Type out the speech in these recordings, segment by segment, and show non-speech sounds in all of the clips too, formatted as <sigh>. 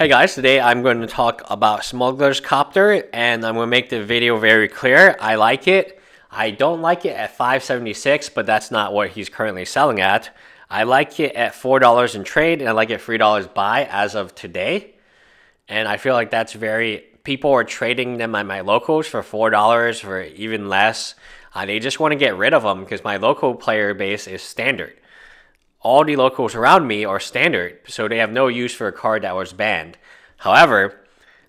Hey guys, today I'm going to talk about Smuggler's Copter and I'm going to make the video very clear. I like it. I don't like it at 576, but that's not what he's currently selling at. I like it at $4 in trade and I like it $3 buy as of today. And I feel like that's very people are trading them at my locals for $4 for even less. Uh, they just want to get rid of them because my local player base is standard all the locals around me are standard, so they have no use for a card that was banned. However,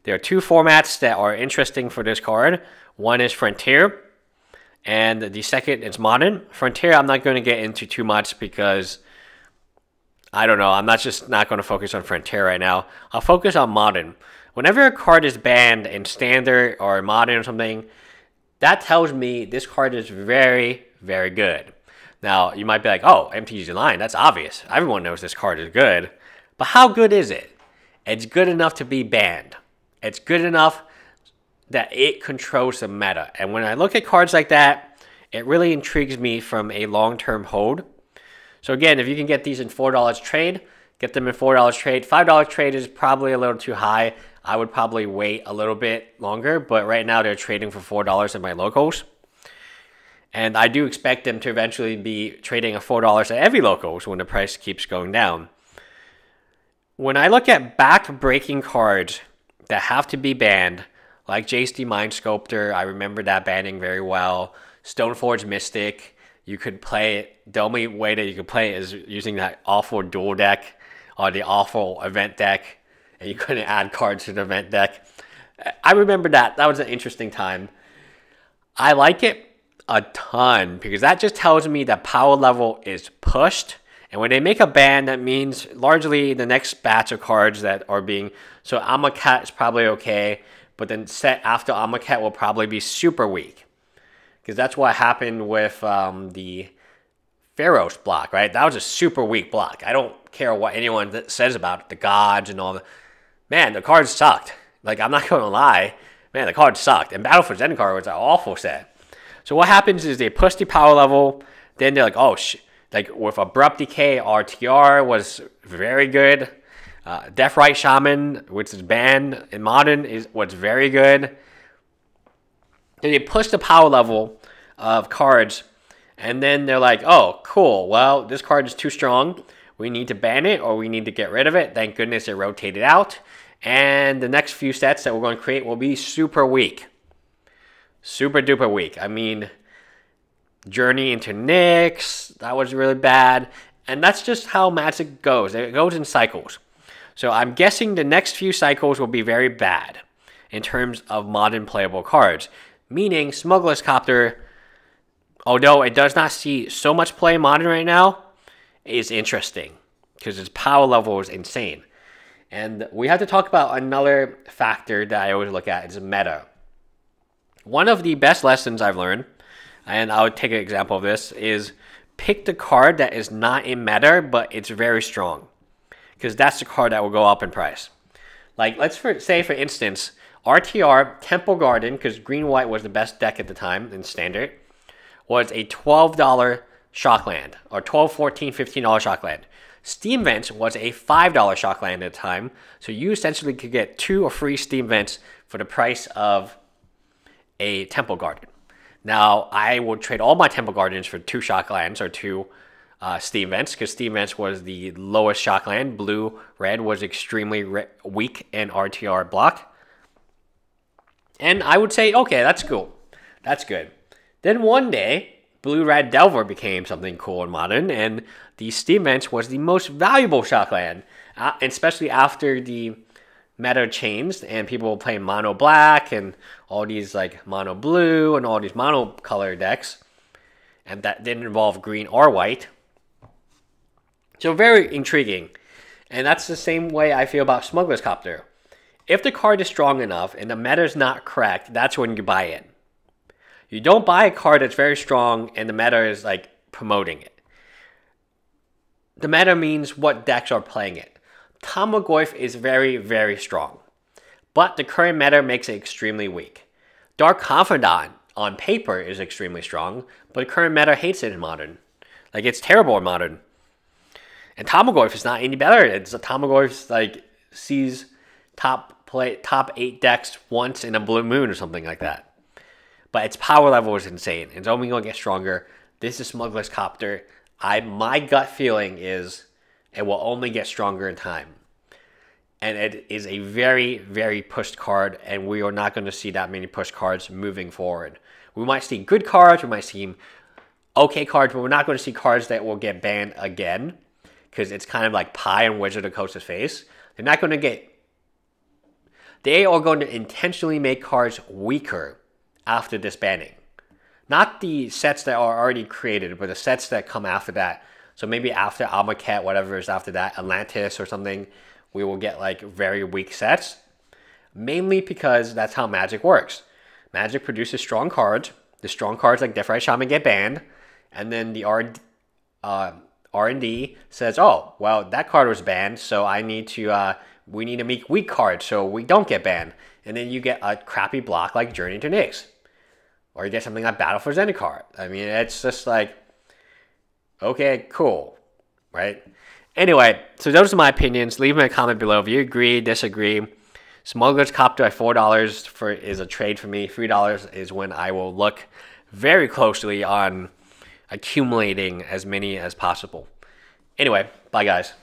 there are two formats that are interesting for this card. One is Frontier, and the second is Modern. Frontier, I'm not going to get into too much because I don't know. I'm not just not going to focus on Frontier right now. I'll focus on Modern. Whenever a card is banned in Standard or Modern or something, that tells me this card is very, very good. Now, you might be like, oh, MTG's line, that's obvious. Everyone knows this card is good. But how good is it? It's good enough to be banned. It's good enough that it controls the meta. And when I look at cards like that, it really intrigues me from a long term hold. So, again, if you can get these in $4 trade, get them in $4 trade. $5 trade is probably a little too high. I would probably wait a little bit longer, but right now they're trading for $4 in my locals. And I do expect them to eventually be trading at $4 at every locals when the price keeps going down. When I look at back breaking cards that have to be banned, like Jace Mind Sculptor, I remember that banning very well. Stoneforge Mystic, you could play it. The only way that you could play it is using that awful dual deck or the awful event deck, and you <laughs> couldn't add cards to the event deck. I remember that. That was an interesting time. I like it a ton because that just tells me that power level is pushed. And when they make a ban, that means largely the next batch of cards that are being. So Amonkhet is probably okay, but then set after Amonkhet will probably be super weak. Because that's what happened with um, the Theros block, right? That was a super weak block. I don't care what anyone says about it, the gods and all the. Man, the cards sucked. Like, I'm not going to lie. Man, the cards sucked. And Battle for Zendikar was an awful set. So what happens is they push the power level, then they're like, oh, like with Abrupt Decay, RTR was very good. Uh, Deathrite Shaman, which is banned in Modern, is was very good. Then they push the power level of cards, and then they're like, oh, cool. Well, this card is too strong. We need to ban it or we need to get rid of it. Thank goodness it rotated out. And the next few sets that we're going to create will be super weak super duper weak. I mean, Journey into Nyx, that was really bad. And that's just how Magic goes. It goes in cycles. So I'm guessing the next few cycles will be very bad in terms of modern playable cards. Meaning, Smuggler's Copter, although it does not see so much play modern right now, is interesting because its power level is insane. And we have to talk about another factor that I always look at is meta. One of the best lessons I've learned, and I would take an example of this, is pick the card that is not in meta, but it's very strong. Because that's the card that will go up in price. Like, let's for, say, for instance, RTR Temple Garden, because Green White was the best deck at the time in Standard, was a $12 Shockland, or $12, $14, $15 Shockland. Steam Vents was a $5 Shockland at the time, so you essentially could get two or three Steam Vents for the price of a Temple Garden. Now, I would trade all my Temple Gardens for two Shocklands or two uh, Steam Vents because Steam Vents was the lowest Shockland. Blue Red was extremely re- weak in RTR block. And I would say, okay, that's cool. That's good. Then one day, Blue Red Delver became something cool and modern, and the Steam Vents was the most valuable Shockland, uh, especially after the meta changed and people were playing mono black and all these like mono blue and all these mono color decks. And that didn't involve green or white. So very intriguing. And that's the same way I feel about Smuggler's Copter. If the card is strong enough and the meta is not correct, that's when you buy it. You don't buy a card that's very strong and the meta is like promoting it. The meta means what decks are playing it. Tarmogoyf is very, very strong, but the current meta makes it extremely weak. Dark Confidant on paper is extremely strong, but current meta hates it in modern. Like it's terrible in modern. And Tarmogoyf is not any better. It's Tarmogoyf like sees top play top eight decks once in a blue moon or something like that. But its power level is insane. It's only gonna get stronger. This is Smuggler's Copter. I my gut feeling is it will only get stronger in time. And it is a very, very pushed card, and we are not going to see that many push cards moving forward. We might see good cards, we might see okay cards, but we're not going to see cards that will get banned again because it's kind of like pie and Wizard of Coast's face. They're not going to get. They are going to intentionally make cards weaker after this banning. Not the sets that are already created, but the sets that come after that. So maybe after Amonkhet, whatever is after that, Atlantis or something, we will get like very weak sets. Mainly because that's how Magic works. Magic produces strong cards. The strong cards like Deathrite Shaman get banned, and then the R uh, R&D says, "Oh, well, that card was banned, so I need to uh, we need to make weak cards so we don't get banned." And then you get a crappy block like Journey to Nyx, or you get something like Battle for Zendikar. I mean, it's just like, okay, cool, right? Anyway, so those are my opinions. Leave me a comment below if you agree, disagree. Smuggler's Copter at four dollars for is a trade for me. Three dollars is when I will look very closely on accumulating as many as possible. Anyway, bye guys.